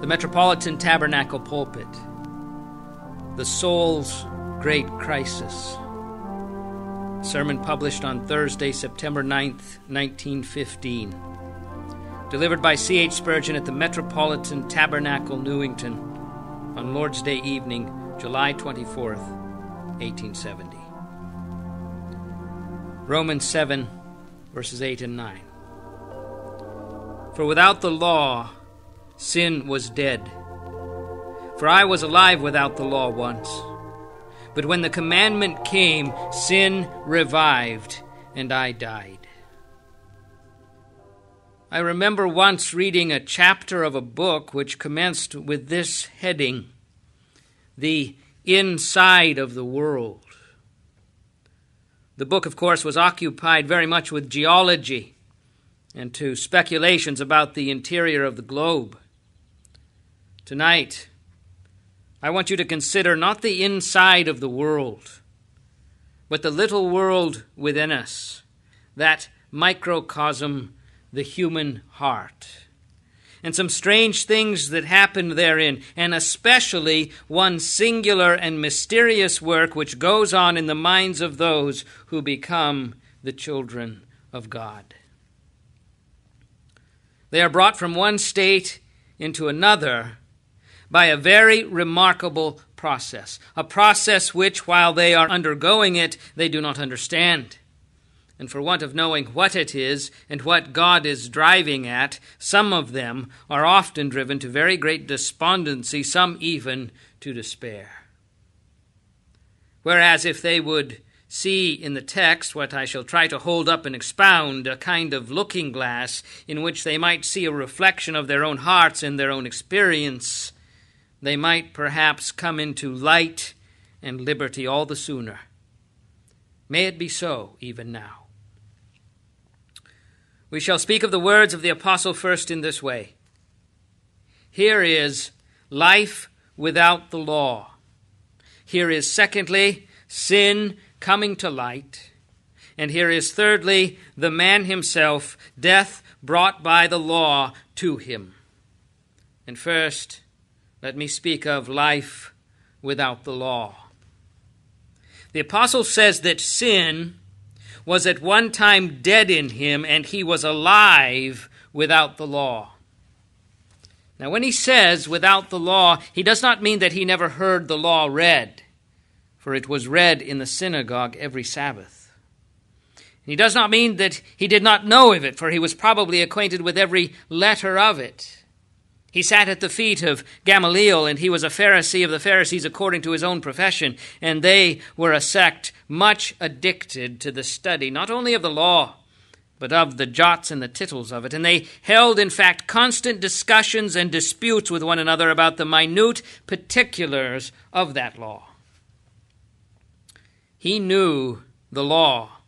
the Metropolitan Tabernacle pulpit, The Soul's Great Crisis. Sermon published on Thursday, September 9th, 1915. Delivered by C.H. Spurgeon at the Metropolitan Tabernacle, Newington, on Lord's Day evening, July 24th, 1870. Romans 7, verses 8 and 9. For without the law, sin was dead. For I was alive without the law once. But when the commandment came, sin revived, and I died. I remember once reading a chapter of a book which commenced with this heading The Inside of the World. The book, of course, was occupied very much with geology and to speculations about the interior of the globe. Tonight, I want you to consider not the inside of the world, but the little world within us, that microcosm, the human heart, and some strange things that happen therein, and especially one singular and mysterious work which goes on in the minds of those who become the children of God. They are brought from one state into another by a very remarkable process, a process which, while they are undergoing it, they do not understand. And for want of knowing what it is and what God is driving at, some of them are often driven to very great despondency, some even to despair. Whereas if they would see in the text what I shall try to hold up and expound a kind of looking glass in which they might see a reflection of their own hearts and their own experience, they might perhaps come into light and liberty all the sooner. May it be so even now. We shall speak of the words of the Apostle first in this way. Here is life without the law. Here is, secondly, sin coming to light. And here is, thirdly, the man himself, death brought by the law to him. And first, let me speak of life without the law. The apostle says that sin was at one time dead in him and he was alive without the law. Now, when he says without the law, he does not mean that he never heard the law read, for it was read in the synagogue every Sabbath. He does not mean that he did not know of it, for he was probably acquainted with every letter of it. He sat at the feet of Gamaliel, and he was a Pharisee of the Pharisees according to his own profession, and they were a sect much addicted to the study not only of the law, but of the jots and the tittles of it. And they held, in fact, constant discussions and disputes with one another about the minute particulars of that law. He knew the law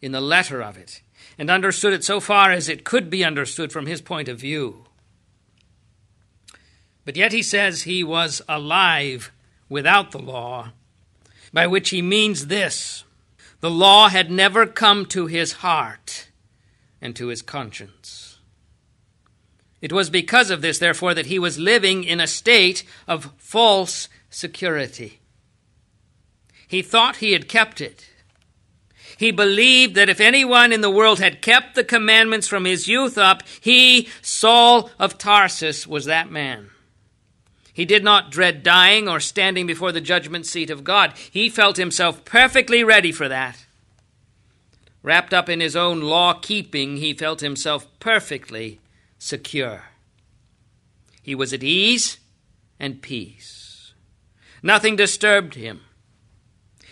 in the letter of it, and understood it so far as it could be understood from his point of view. But yet he says he was alive without the law, by which he means this the law had never come to his heart and to his conscience. It was because of this, therefore, that he was living in a state of false security. He thought he had kept it. He believed that if anyone in the world had kept the commandments from his youth up, he, Saul of Tarsus, was that man. He did not dread dying or standing before the judgment seat of God. He felt himself perfectly ready for that. Wrapped up in his own law keeping, he felt himself perfectly secure. He was at ease and peace. Nothing disturbed him.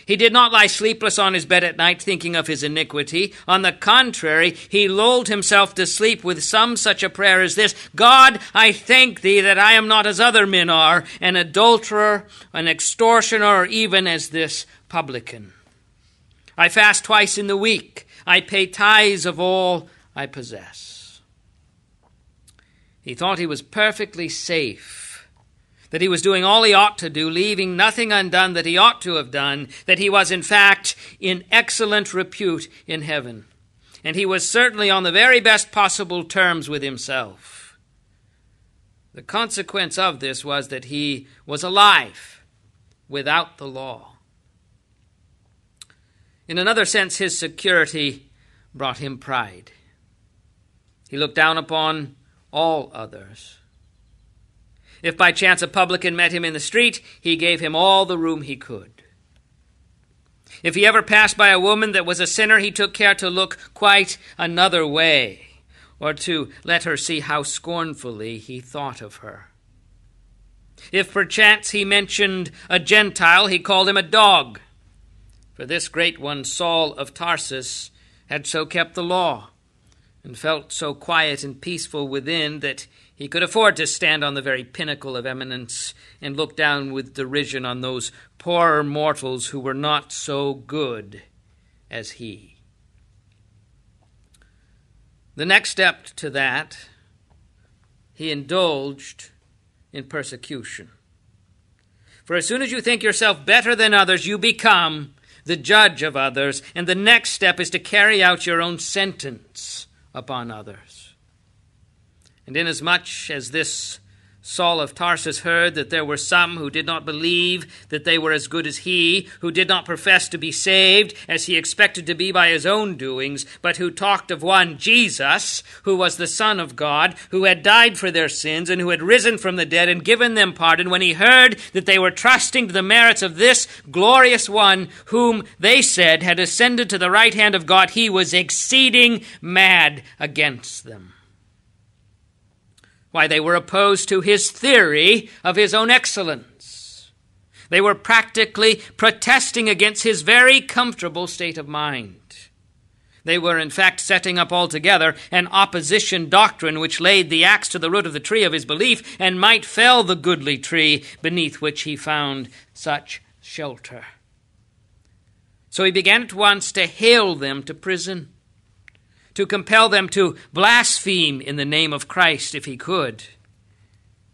He did not lie sleepless on his bed at night thinking of his iniquity. On the contrary, he lulled himself to sleep with some such a prayer as this God, I thank thee that I am not as other men are, an adulterer, an extortioner, or even as this publican. I fast twice in the week. I pay tithes of all I possess. He thought he was perfectly safe that he was doing all he ought to do, leaving nothing undone that he ought to have done, that he was, in fact, in excellent repute in heaven. And he was certainly on the very best possible terms with himself. The consequence of this was that he was alive without the law. In another sense, his security brought him pride. He looked down upon all others. If by chance a publican met him in the street, he gave him all the room he could. If he ever passed by a woman that was a sinner, he took care to look quite another way, or to let her see how scornfully he thought of her. If perchance he mentioned a Gentile, he called him a dog. For this great one, Saul of Tarsus, had so kept the law, and felt so quiet and peaceful within that he could afford to stand on the very pinnacle of eminence and look down with derision on those poorer mortals who were not so good as he. The next step to that, he indulged in persecution. For as soon as you think yourself better than others, you become the judge of others, and the next step is to carry out your own sentence upon others. And inasmuch as this Saul of Tarsus heard that there were some who did not believe that they were as good as he, who did not profess to be saved as he expected to be by his own doings, but who talked of one Jesus, who was the Son of God, who had died for their sins, and who had risen from the dead and given them pardon, when he heard that they were trusting to the merits of this glorious one, whom they said had ascended to the right hand of God, he was exceeding mad against them. Why, they were opposed to his theory of his own excellence. They were practically protesting against his very comfortable state of mind. They were, in fact, setting up altogether an opposition doctrine which laid the axe to the root of the tree of his belief and might fell the goodly tree beneath which he found such shelter. So he began at once to hale them to prison to compel them to blaspheme in the name of Christ if he could.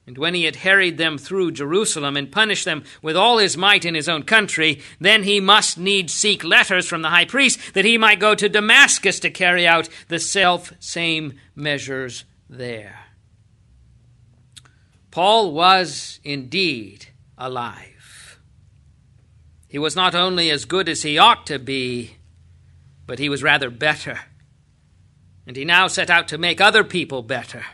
And when he had harried them through Jerusalem and punished them with all his might in his own country, then he must needs seek letters from the high priest that he might go to Damascus to carry out the self same measures there. Paul was indeed alive. He was not only as good as he ought to be, but he was rather better and he now set out to make other people better.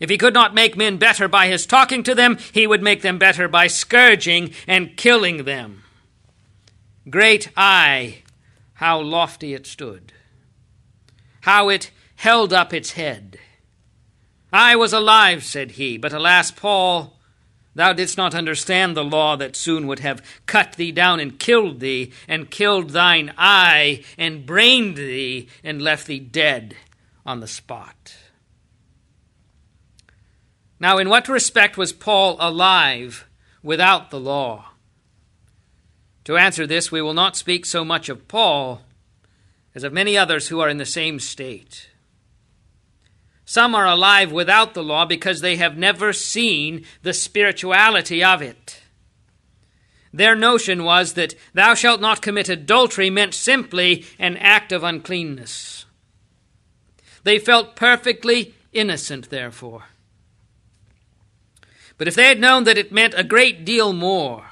If he could not make men better by his talking to them, he would make them better by scourging and killing them. Great I, how lofty it stood, how it held up its head. I was alive, said he, but alas, Paul, Thou didst not understand the law that soon would have cut thee down and killed thee, and killed thine I, and brained thee, and left thee dead on the spot. Now, in what respect was Paul alive without the law? To answer this, we will not speak so much of Paul as of many others who are in the same state. Some are alive without the law because they have never seen the spirituality of it. Their notion was that thou shalt not commit adultery meant simply an act of uncleanness. They felt perfectly innocent, therefore. But if they had known that it meant a great deal more,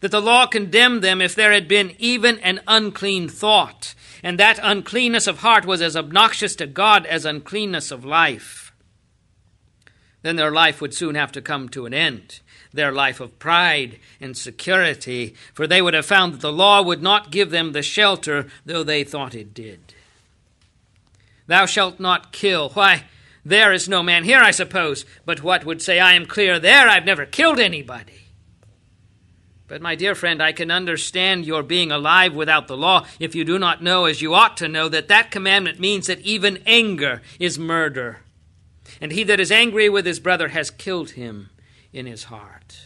that the law condemned them if there had been even an unclean thought, and that uncleanness of heart was as obnoxious to God as uncleanness of life, then their life would soon have to come to an end. Their life of pride and security, for they would have found that the law would not give them the shelter, though they thought it did. Thou shalt not kill. Why, there is no man here, I suppose, but what would say, I am clear there, I've never killed anybody. But, my dear friend, I can understand your being alive without the law if you do not know, as you ought to know, that that commandment means that even anger is murder. And he that is angry with his brother has killed him in his heart.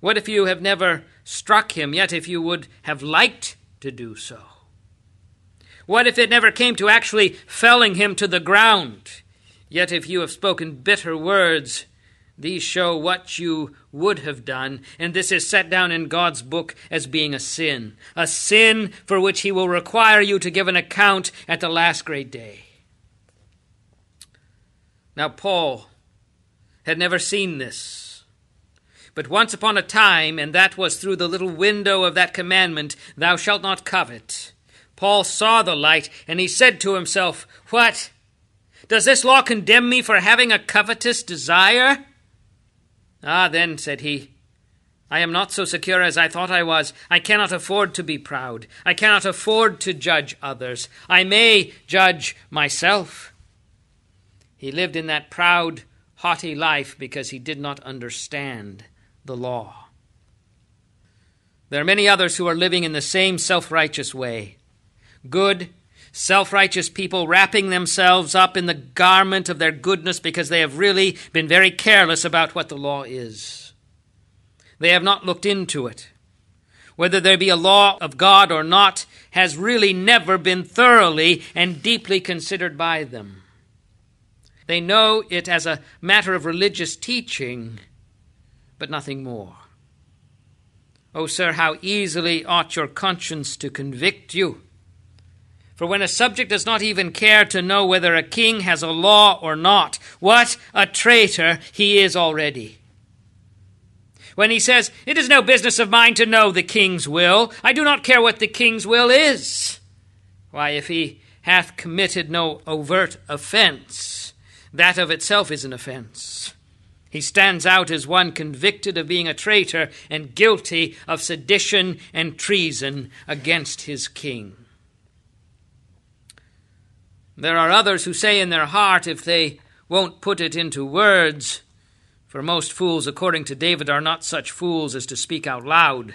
What if you have never struck him, yet if you would have liked to do so? What if it never came to actually felling him to the ground, yet if you have spoken bitter words these show what you would have done, and this is set down in God's book as being a sin, a sin for which He will require you to give an account at the last great day. Now, Paul had never seen this. But once upon a time, and that was through the little window of that commandment, Thou shalt not covet, Paul saw the light, and he said to himself, What? Does this law condemn me for having a covetous desire? Ah, then, said he, I am not so secure as I thought I was. I cannot afford to be proud. I cannot afford to judge others. I may judge myself. He lived in that proud, haughty life because he did not understand the law. There are many others who are living in the same self righteous way. Good, self righteous people wrapping themselves up in the garment of their goodness because they have really been very careless about what the law is. They have not looked into it. Whether there be a law of God or not has really never been thoroughly and deeply considered by them. They know it as a matter of religious teaching, but nothing more. Oh, sir, how easily ought your conscience to convict you for when a subject does not even care to know whether a king has a law or not, what a traitor he is already. When he says, It is no business of mine to know the king's will, I do not care what the king's will is. Why, if he hath committed no overt offense, that of itself is an offense. He stands out as one convicted of being a traitor and guilty of sedition and treason against his king. There are others who say in their heart, if they won't put it into words, for most fools, according to David, are not such fools as to speak out loud.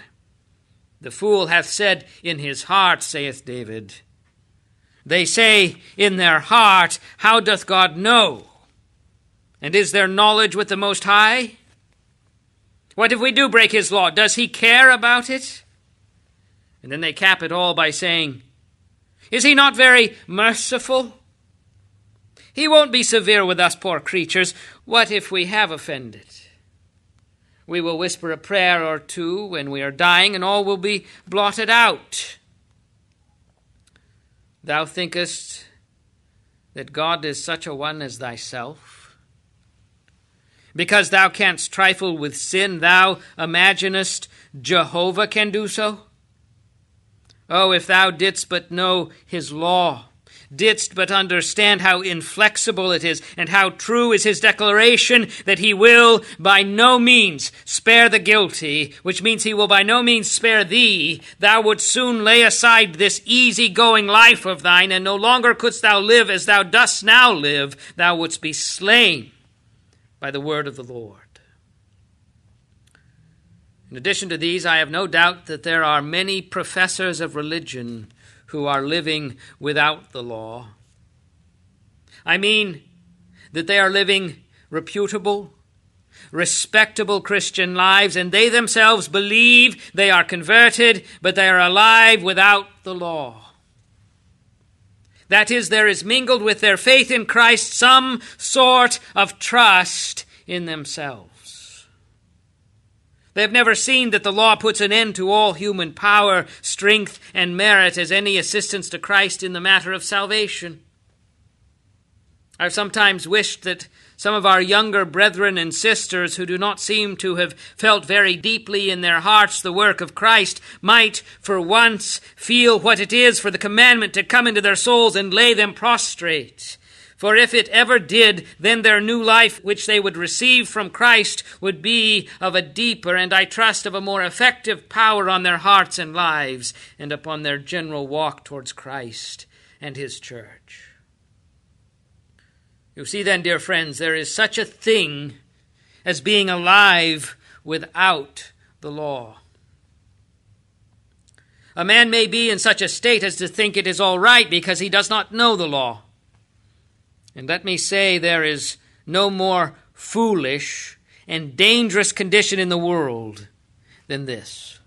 The fool hath said in his heart, saith David. They say in their heart, How doth God know? And is there knowledge with the Most High? What if we do break his law? Does he care about it? And then they cap it all by saying, is he not very merciful? He won't be severe with us poor creatures. What if we have offended? We will whisper a prayer or two when we are dying, and all will be blotted out. Thou thinkest that God is such a one as thyself? Because thou canst trifle with sin, thou imaginest Jehovah can do so? Oh, if thou didst but know his law, didst but understand how inflexible it is, and how true is his declaration that he will by no means spare the guilty, which means he will by no means spare thee, thou wouldst soon lay aside this easy-going life of thine, and no longer couldst thou live as thou dost now live, thou wouldst be slain by the word of the Lord. In addition to these, I have no doubt that there are many professors of religion who are living without the law. I mean that they are living reputable, respectable Christian lives, and they themselves believe they are converted, but they are alive without the law. That is, there is mingled with their faith in Christ some sort of trust in themselves. They have never seen that the law puts an end to all human power, strength, and merit as any assistance to Christ in the matter of salvation. I've sometimes wished that some of our younger brethren and sisters who do not seem to have felt very deeply in their hearts the work of Christ might for once feel what it is for the commandment to come into their souls and lay them prostrate for if it ever did, then their new life which they would receive from Christ would be of a deeper and I trust of a more effective power on their hearts and lives and upon their general walk towards Christ and His church. You see, then, dear friends, there is such a thing as being alive without the law. A man may be in such a state as to think it is all right because he does not know the law. And let me say there is no more foolish and dangerous condition in the world than this.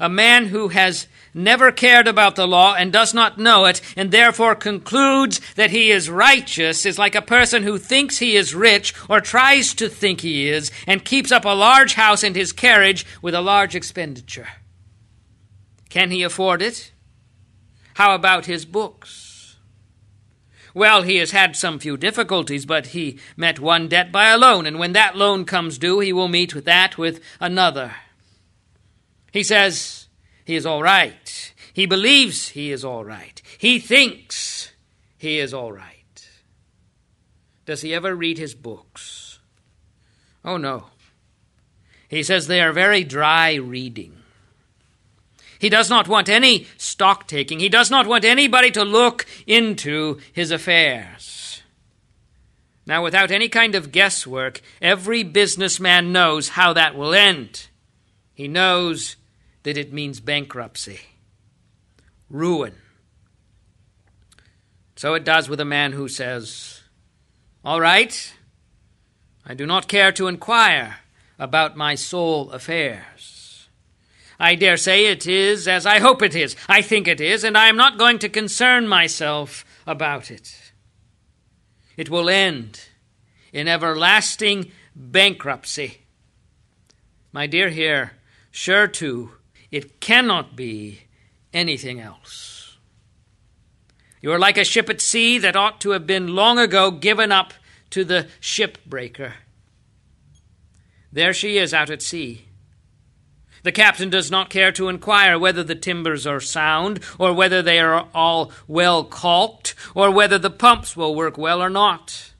A man who has never cared about the law and does not know it, and therefore concludes that he is righteous, is like a person who thinks he is rich or tries to think he is, and keeps up a large house and his carriage with a large expenditure. Can he afford it? How about his books? Well, he has had some few difficulties, but he met one debt by a loan, and when that loan comes due, he will meet with that with another. He says he is all right. He believes he is all right. He thinks he is all right. Does he ever read his books? Oh, no. He says they are very dry reading. He does not want any stock taking. He does not want anybody to look into his affairs. Now, without any kind of guesswork, every businessman knows how that will end. He knows that it means bankruptcy, ruin. So it does with a man who says, All right, I do not care to inquire about my soul affairs. I dare say it is as I hope it is. I think it is, and I am not going to concern myself about it. It will end in everlasting bankruptcy. My dear, here, sure to, it cannot be anything else. You are like a ship at sea that ought to have been long ago given up to the shipbreaker. There she is out at sea. The captain does not care to inquire whether the timbers are sound, or whether they are all well caulked, or whether the pumps will work well or not.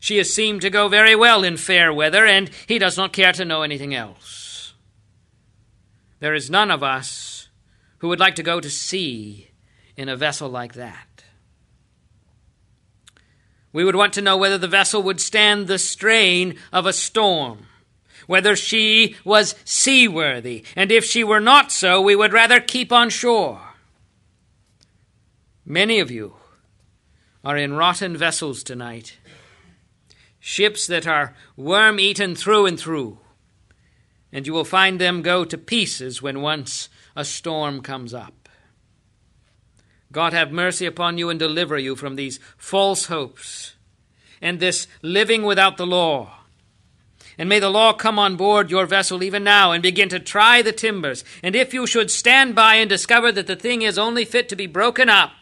She has seemed to go very well in fair weather, and he does not care to know anything else. There is none of us who would like to go to sea in a vessel like that. We would want to know whether the vessel would stand the strain of a storm, whether she was seaworthy, and if she were not so, we would rather keep on shore. Many of you are in rotten vessels tonight, ships that are worm eaten through and through and you will find them go to pieces when once a storm comes up. God have mercy upon you and deliver you from these false hopes and this living without the law. And may the law come on board your vessel even now and begin to try the timbers. And if you should stand by and discover that the thing is only fit to be broken up,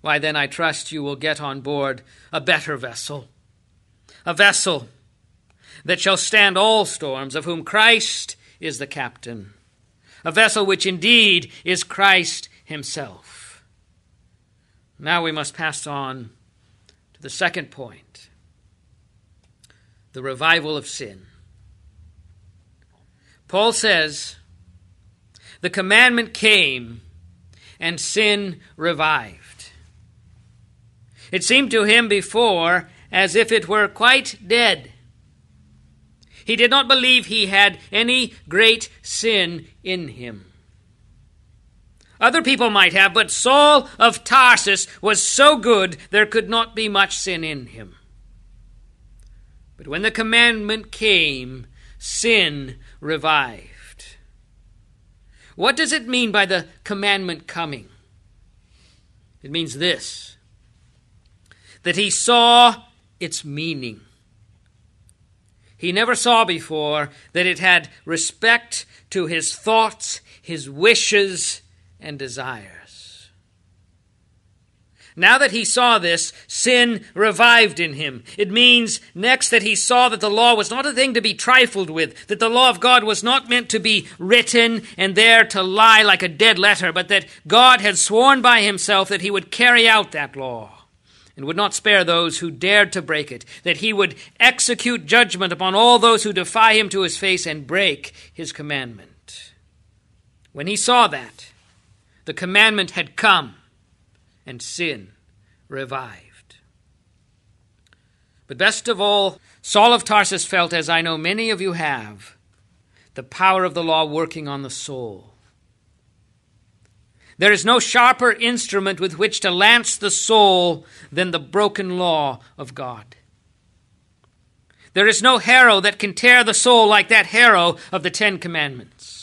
why then I trust you will get on board a better vessel. A vessel that shall stand all storms, of whom Christ is the captain, a vessel which indeed is Christ himself. Now we must pass on to the second point the revival of sin. Paul says, The commandment came, and sin revived. It seemed to him before as if it were quite dead. He did not believe he had any great sin in him. Other people might have, but Saul of Tarsus was so good there could not be much sin in him. But when the commandment came, sin revived. What does it mean by the commandment coming? It means this that he saw its meaning he never saw before that it had respect to his thoughts, his wishes, and desires. Now that he saw this, sin revived in him. It means next that he saw that the law was not a thing to be trifled with, that the law of God was not meant to be written and there to lie like a dead letter, but that God had sworn by himself that he would carry out that law and would not spare those who dared to break it, that he would execute judgment upon all those who defy him to his face and break his commandment. When he saw that, the commandment had come, and sin revived. But best of all, Saul of Tarsus felt, as I know many of you have, the power of the law working on the soul. There is no sharper instrument with which to lance the soul than the broken law of God. There is no harrow that can tear the soul like that harrow of the Ten Commandments.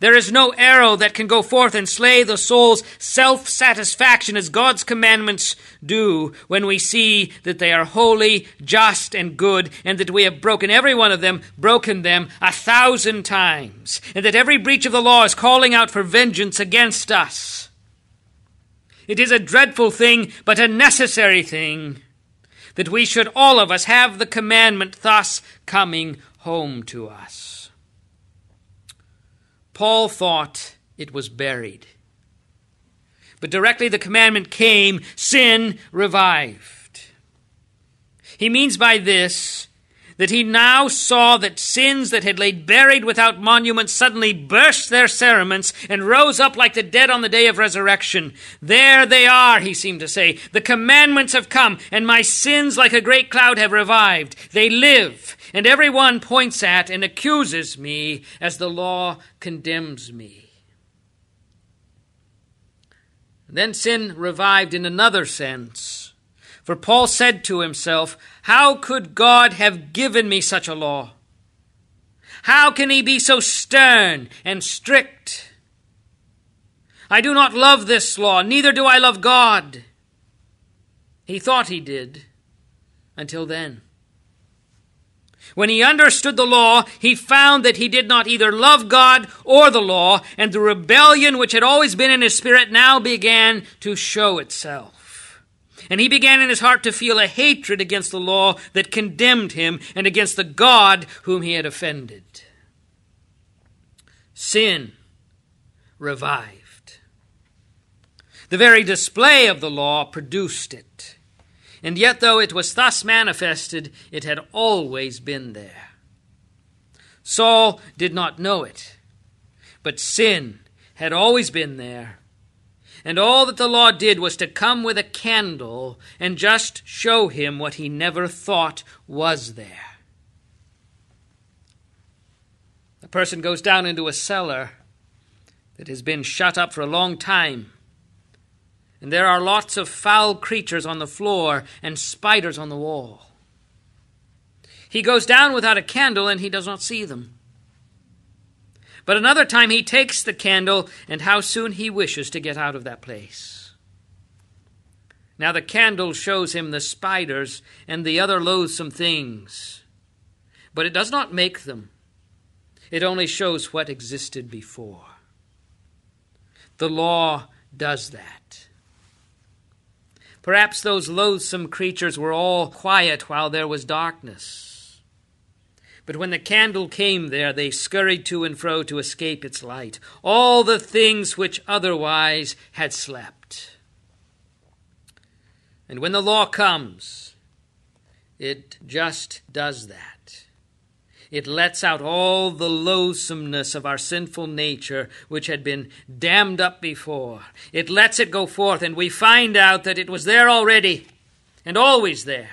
There is no arrow that can go forth and slay the soul's self satisfaction as God's commandments do when we see that they are holy, just, and good, and that we have broken every one of them, broken them a thousand times, and that every breach of the law is calling out for vengeance against us. It is a dreadful thing, but a necessary thing, that we should all of us have the commandment thus coming home to us. Paul thought it was buried. But directly the commandment came, sin revived. He means by this that he now saw that sins that had laid buried without monument suddenly burst their cerements and rose up like the dead on the day of resurrection. There they are, he seemed to say. The commandments have come, and my sins like a great cloud have revived. They live, and every one points at and accuses me as the law condemns me. Then sin revived in another sense. For Paul said to himself, How could God have given me such a law? How can he be so stern and strict? I do not love this law, neither do I love God. He thought he did until then. When he understood the law, he found that he did not either love God or the law, and the rebellion which had always been in his spirit now began to show itself. And he began in his heart to feel a hatred against the law that condemned him and against the God whom he had offended. Sin revived. The very display of the law produced it. And yet, though it was thus manifested, it had always been there. Saul did not know it, but sin had always been there. And all that the law did was to come with a candle and just show him what he never thought was there. A person goes down into a cellar that has been shut up for a long time and there are lots of foul creatures on the floor and spiders on the wall. He goes down without a candle and he does not see them. But another time he takes the candle, and how soon he wishes to get out of that place. Now the candle shows him the spiders and the other loathsome things, but it does not make them. It only shows what existed before. The law does that. Perhaps those loathsome creatures were all quiet while there was darkness. But when the candle came there, they scurried to and fro to escape its light, all the things which otherwise had slept. And when the law comes, it just does that. It lets out all the loathsomeness of our sinful nature, which had been dammed up before. It lets it go forth, and we find out that it was there already and always there.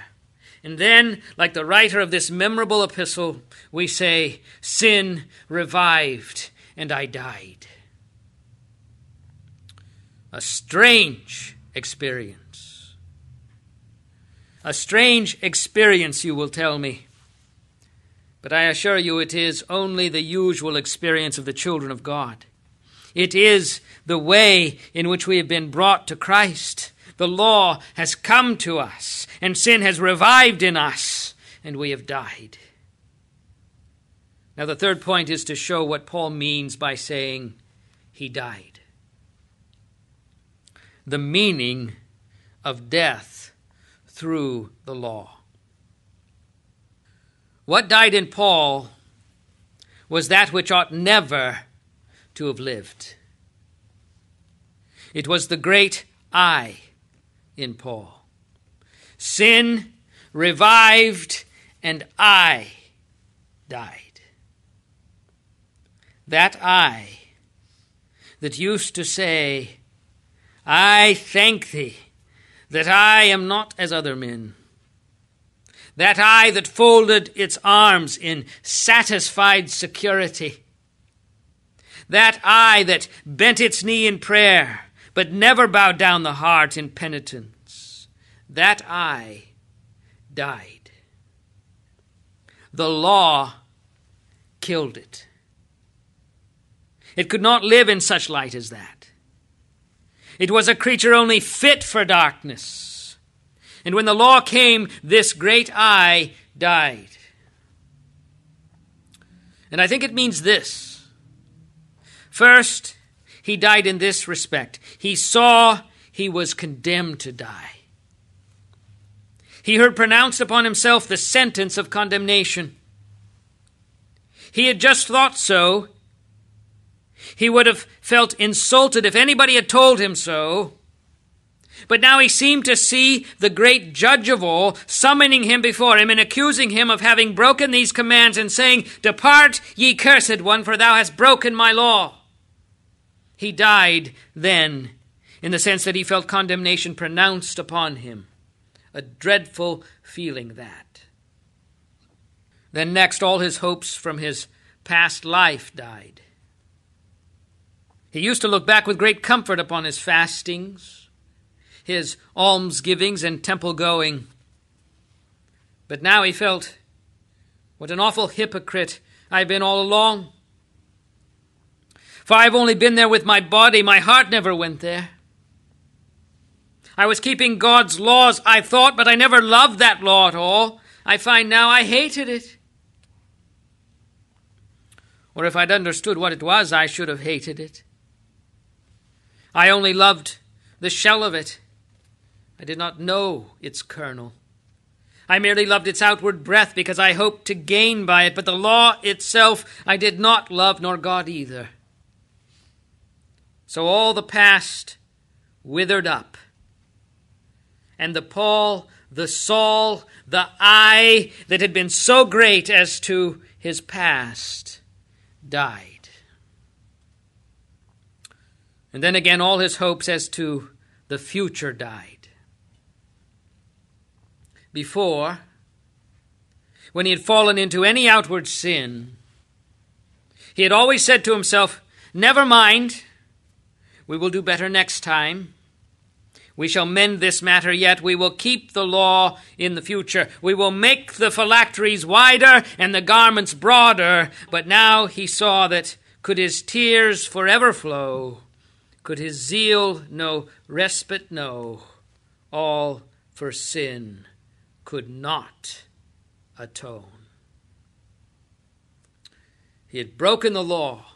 And then, like the writer of this memorable epistle, we say, Sin revived, and I died. A strange experience. A strange experience, you will tell me. But I assure you, it is only the usual experience of the children of God. It is the way in which we have been brought to Christ. The law has come to us, and sin has revived in us, and we have died. Now, the third point is to show what Paul means by saying he died. The meaning of death through the law. What died in Paul was that which ought never to have lived. It was the great I in Paul. Sin revived, and I died. That I that used to say, I thank thee that I am not as other men that I that folded its arms in satisfied security, that I that bent its knee in prayer, but never bowed down the heart in penitence, that I died. The law killed it. It could not live in such light as that. It was a creature only fit for darkness and when the law came, this great I died. And I think it means this. First, he died in this respect. He saw he was condemned to die. He heard pronounced upon himself the sentence of condemnation. He had just thought so. He would have felt insulted if anybody had told him so. But now he seemed to see the great judge of all summoning him before him and accusing him of having broken these commands and saying, Depart, ye cursed one, for thou hast broken my law. He died then, in the sense that he felt condemnation pronounced upon him. A dreadful feeling that. Then, next, all his hopes from his past life died. He used to look back with great comfort upon his fastings, his almsgivings, and temple going. But now he felt, what an awful hypocrite I've been all along. For I've only been there with my body, my heart never went there. I was keeping God's laws, I thought, but I never loved that law at all. I find now I hated it. Or if I'd understood what it was, I should have hated it. I only loved the shell of it. I did not know its kernel. I merely loved its outward breath because I hoped to gain by it, but the law itself I did not love, nor God either. So all the past withered up. And the Paul, the Saul, the I that had been so great as to his past died. And then again, all his hopes as to the future died. Before, when he had fallen into any outward sin, he had always said to himself, Never mind, we will do better next time. We shall mend this matter yet. We will keep the law in the future. We will make the phylacteries wider and the garments broader. But now he saw that could his tears forever flow, could his zeal no respite know, all for sin could not atone. He had broken the law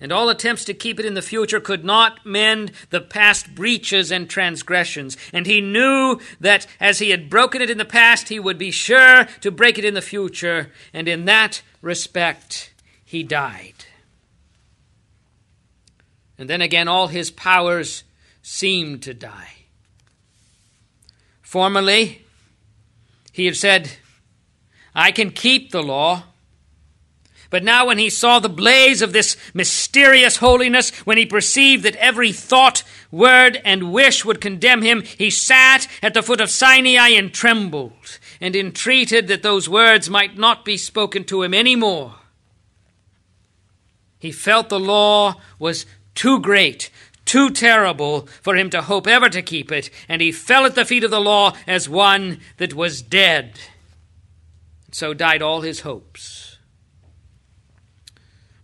and all attempts to keep it in the future could not mend the past breaches and transgressions. And he knew that as he had broken it in the past, he would be sure to break it in the future, and in that respect, he died. And then again, all his powers seemed to die. Formerly, he had said, I can keep the law. But now, when he saw the blaze of this mysterious holiness, when he perceived that every thought, word, and wish would condemn him, he sat at the foot of Sinai and trembled, and entreated that those words might not be spoken to him any more. He felt the law was too great, too terrible for him to hope ever to keep it, and he fell at the feet of the law as one that was dead. So died all his hopes.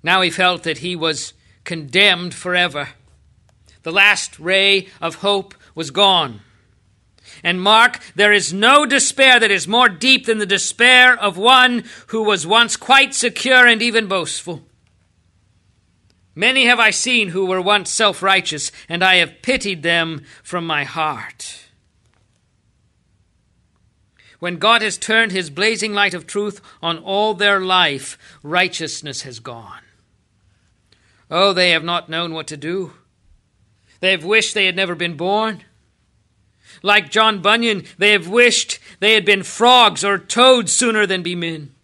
Now he felt that he was condemned forever. The last ray of hope was gone. And mark, there is no despair that is more deep than the despair of one who was once quite secure and even boastful. Many have I seen who were once self righteous, and I have pitied them from my heart. When God has turned his blazing light of truth on all their life, righteousness has gone. Oh, they have not known what to do. They have wished they had never been born. Like John Bunyan, they have wished they had been frogs or toads sooner than be men.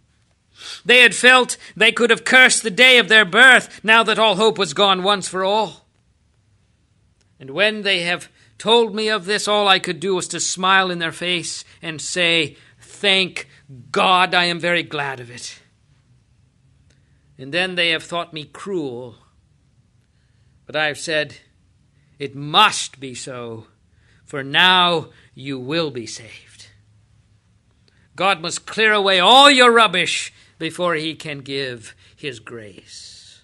They had felt they could have cursed the day of their birth now that all hope was gone once for all. And when they have told me of this, all I could do was to smile in their face and say, Thank God, I am very glad of it. And then they have thought me cruel but I have said, It must be so, for now you will be saved. God must clear away all your rubbish before he can give his grace.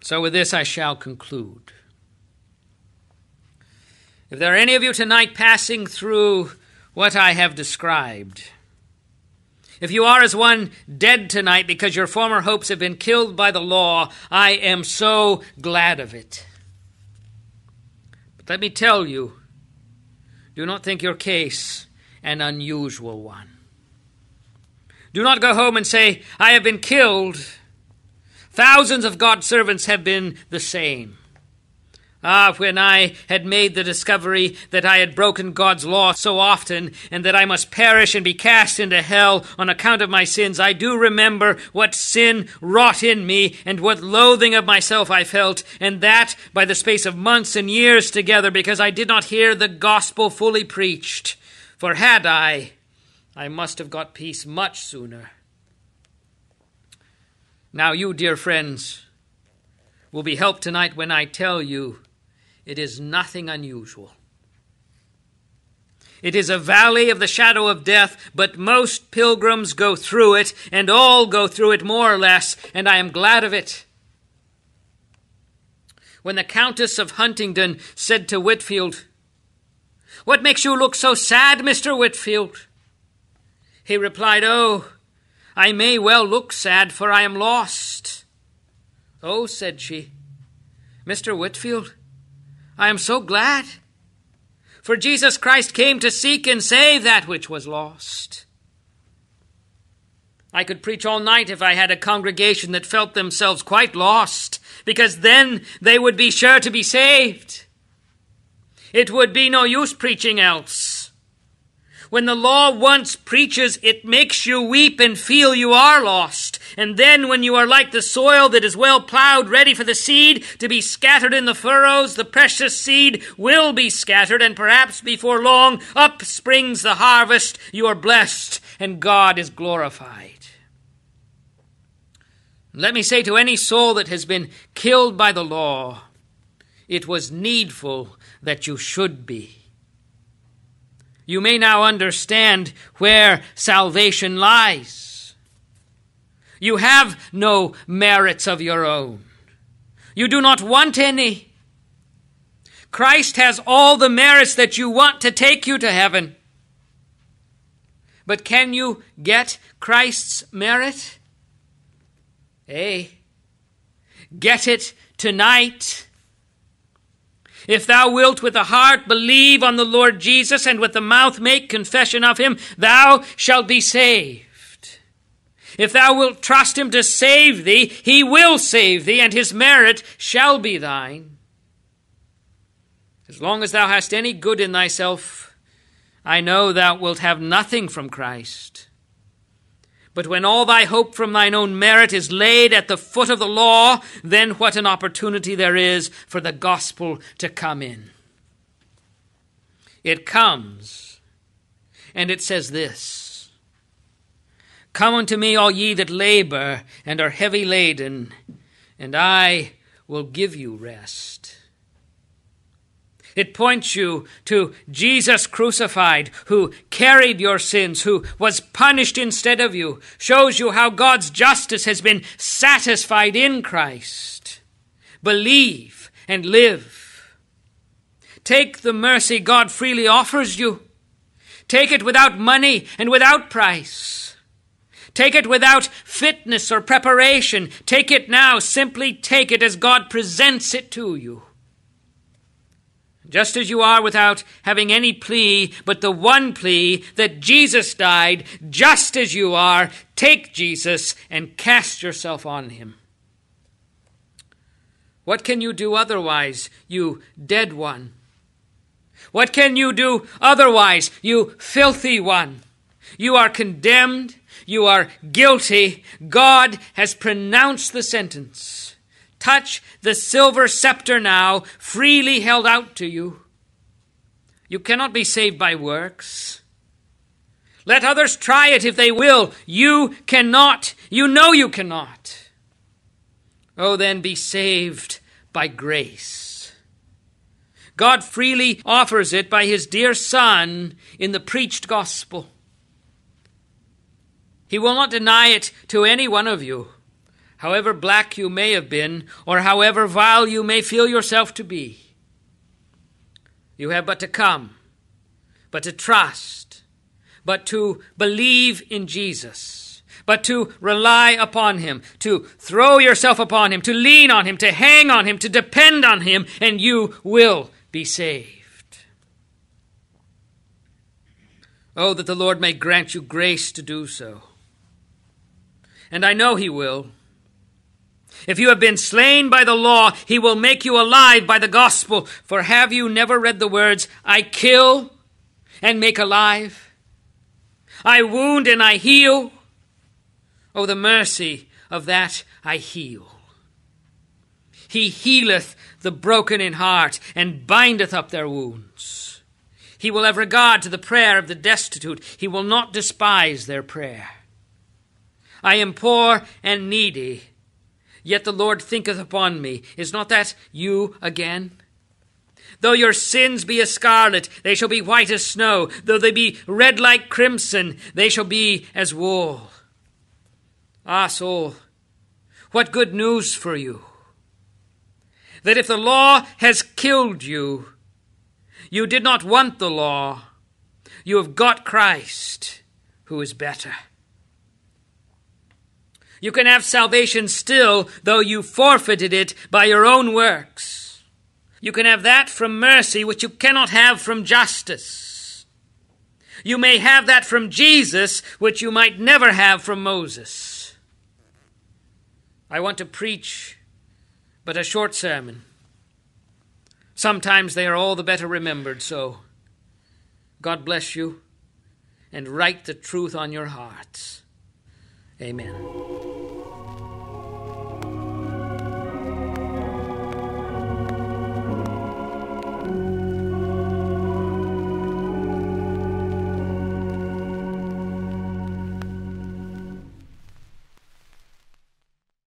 So, with this, I shall conclude. If there are any of you tonight passing through what I have described, if you are as one dead tonight because your former hopes have been killed by the law, I am so glad of it. But let me tell you, do not think your case an unusual one. Do not go home and say, I have been killed. Thousands of God's servants have been the same. Ah, when I had made the discovery that I had broken God's law so often, and that I must perish and be cast into hell on account of my sins, I do remember what sin wrought in me, and what loathing of myself I felt, and that by the space of months and years together, because I did not hear the gospel fully preached. For had I, I must have got peace much sooner. Now, you, dear friends, will be helped tonight when I tell you it is nothing unusual. It is a valley of the shadow of death, but most pilgrims go through it, and all go through it more or less, and I am glad of it. When the Countess of Huntingdon said to Whitefield, What makes you look so sad, Mr. Whitefield? He replied, Oh, I may well look sad, for I am lost. Oh, said she, Mr. Whitefield, I am so glad. For Jesus Christ came to seek and save that which was lost. I could preach all night if I had a congregation that felt themselves quite lost, because then they would be sure to be saved. It would be no use preaching else. When the law once preaches, it makes you weep and feel you are lost. And then, when you are like the soil that is well plowed, ready for the seed to be scattered in the furrows, the precious seed will be scattered, and perhaps before long, up springs the harvest. You are blessed, and God is glorified. Let me say to any soul that has been killed by the law, it was needful that you should be. You may now understand where salvation lies. You have no merits of your own. You do not want any. Christ has all the merits that you want to take you to heaven. But can you get Christ's merit? Hey, get it tonight. If thou wilt with the heart believe on the Lord Jesus, and with the mouth make confession of him, thou shalt be saved. If thou wilt trust him to save thee, he will save thee, and his merit shall be thine. As long as thou hast any good in thyself, I know thou wilt have nothing from Christ. But when all thy hope from thine own merit is laid at the foot of the law, then what an opportunity there is for the gospel to come in. It comes, and it says this Come unto me, all ye that labor and are heavy laden, and I will give you rest. It points you to Jesus crucified, who carried your sins, who was punished instead of you, shows you how God's justice has been satisfied in Christ. Believe and live. Take the mercy God freely offers you. Take it without money and without price. Take it without fitness or preparation. Take it now. Simply take it as God presents it to you. Just as you are without having any plea but the one plea that Jesus died, just as you are, take Jesus and cast yourself on him. What can you do otherwise, you dead one? What can you do otherwise, you filthy one? You are condemned. You are guilty. God has pronounced the sentence. Touch the silver scepter now, freely held out to you. You cannot be saved by works. Let others try it if they will. You cannot. You know you cannot. Oh, then be saved by grace. God freely offers it by His dear Son in the preached gospel. He will not deny it to any one of you however black you may have been, or however vile you may feel yourself to be. You have but to come, but to trust, but to believe in Jesus, but to rely upon Him, to throw yourself upon Him, to lean on Him, to hang on Him, to depend on Him, and you will be saved. Oh, that the Lord may grant you grace to do so. And I know He will. If you have been slain by the law, He will make you alive by the gospel. For have you never read the words, I kill and make alive? I wound and I heal. Oh, the mercy of that I heal. He healeth the broken in heart and bindeth up their wounds. He will have regard to the prayer of the destitute. He will not despise their prayer. I am poor and needy, yet the Lord thinketh upon me. Is not that you again? Though your sins be as scarlet, they shall be white as snow. Though they be red like crimson, they shall be as wool. Ah, soul, what good news for you! that if the law has killed you, you did not want the law. You have got Christ, who is better. You can have salvation still, though you forfeited it by your own works. You can have that from mercy, which you cannot have from justice. You may have that from Jesus, which you might never have from Moses. I want to preach but a short sermon. Sometimes they are all the better remembered, so God bless you and write the truth on your hearts. Amen.